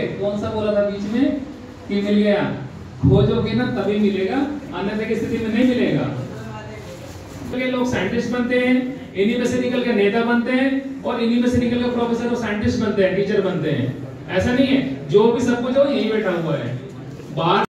कौन सा बोला था बीच में? कि मिल गया। खोजोगे ना, तभी मिलेगा। अन्यथा की स्थिति में नहीं मिलेगा। तो के लोग साइंटिस्ट बनते हैं, इन्हीं में से निकल के नेता बनते हैं, और इन्हीं में से निकल के प्रोफेसर और साइंटिस्ट बनते हैं टीचर बनते हैं। ऐसा नहीं है। जो भी सब कुछ हो, यही बैठा हुआ है। बाहर